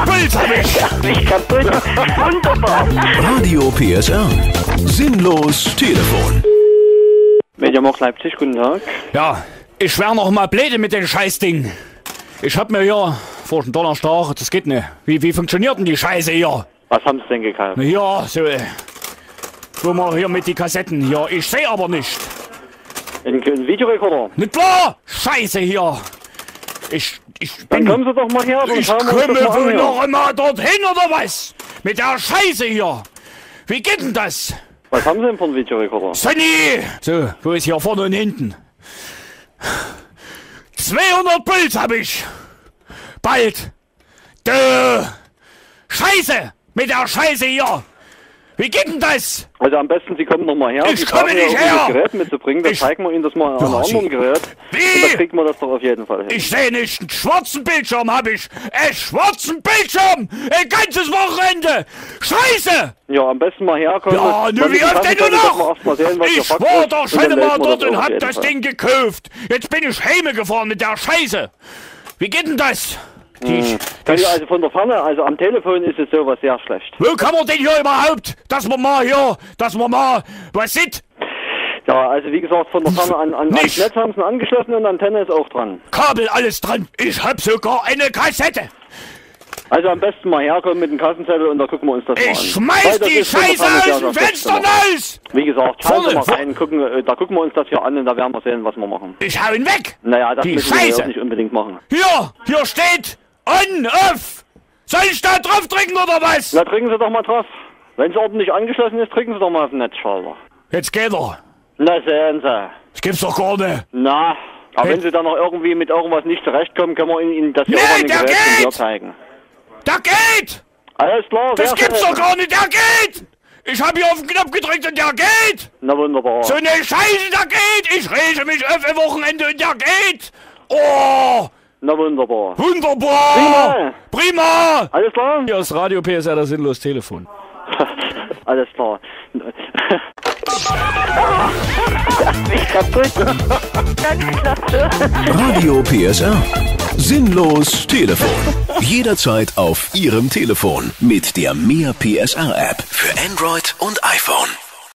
Hab ich. Mich kaputt. Wunderbar. Radio PSR. Sinnlos Telefon. Mediamarkt Leipzig, guten Tag. Ja, ich wär noch mal blöde mit dem Scheißding. Ich hab mir hier vor dem Donnerstag, das geht nicht. Wie, wie funktioniert denn die Scheiße hier? Was haben Sie denn gekauft? Ja, so. äh, Wo wir hier mit die Kassetten hier. Ich seh aber nicht. Ein, ein Videorekorder? Nicht klar! Scheiße hier! Ich, ich Dann bin... kommen Sie doch mal her, dann ich komme wohl noch immer dorthin, oder was? Mit der Scheiße hier! Wie geht denn das? Was haben Sie denn für einen Videorekorder? Sonny! So, wo ist hier vorne und hinten? 200 Puls hab ich! Bald! Dö! Scheiße! Mit der Scheiße hier! Wie geht denn das? Also am besten, Sie kommen noch mal her. Ich komme nicht her. ein Gerät mitzubringen. Dann Ich- zeigen wir Ihnen das mal an einem anderen Gerät. Wie? Und dann kriegt man das doch auf jeden Fall hin. Ich sehe nicht, einen schwarzen Bildschirm hab ich! Einen schwarzen Bildschirm! Ein ganzes Wochenende! Scheiße! Ja, am besten mal herkommen. Ja, dann wie oft denn nur noch? sehen, Ich war doch schon mal dort das und hab das Fall. Ding gekauft. Jetzt bin ich heime gefahren mit der Scheiße. Wie geht denn das? Die, Hm. Ich also von der Ferne, also am Telefon ist es sowas sehr schlecht. wo kann man denn hier überhaupt, dass man mal hier, dass man mal was sieht? Ja, also wie gesagt, von der Ferne an, an Nicht. Netz haben sie angeschlossen und Antenne ist auch dran. Kabel, alles dran. Ich hab sogar eine Kassette. Also am besten mal herkommen mit dem Kassenzettel und da gucken wir uns das mal an. Ich Weil schmeiß das die Scheiße aus dem Fenster raus. Wie gesagt, schauen mal rein, gucken, äh, da gucken wir uns das hier an und da werden wir sehen, was wir machen. Ich hau ihn weg. Naja, das Die müssen wir Scheiße. ja nicht unbedingt machen. Hier, hier steht on, off. Soll ich da drauf drücken oder was? Na, drücken Sie doch mal drauf. Wenn es ordentlich angeschlossen ist, drücken Sie doch mal auf den Netzschalter. Jetzt geht er. Na, sehen Sie. Das gibt's doch gar nicht. Na, aber Hey. wenn Sie dann noch irgendwie mit irgendwas nicht zurechtkommen, können wir Ihnen- das hier Nee, auch der geht! zeigen. Da geht! Alles klar, Das gibt's doch gar nicht, der geht! Ich hab hier auf den Knopf gedrückt und der geht! Na wunderbar. So eine Scheiße, der geht! Ich rege mich auf ein Wochenende und der geht! Oh! Na wunderbar. Wunderbar! Prima. Prima! Alles klar? Hier ist Radio PSR, das sinnlos Telefon. Alles klar. Mich kaputt. Ganz klasse. Radio PSR. Sinnlos Telefon. Jederzeit auf Ihrem Telefon mit der Mehr PSR App für Android und iPhone.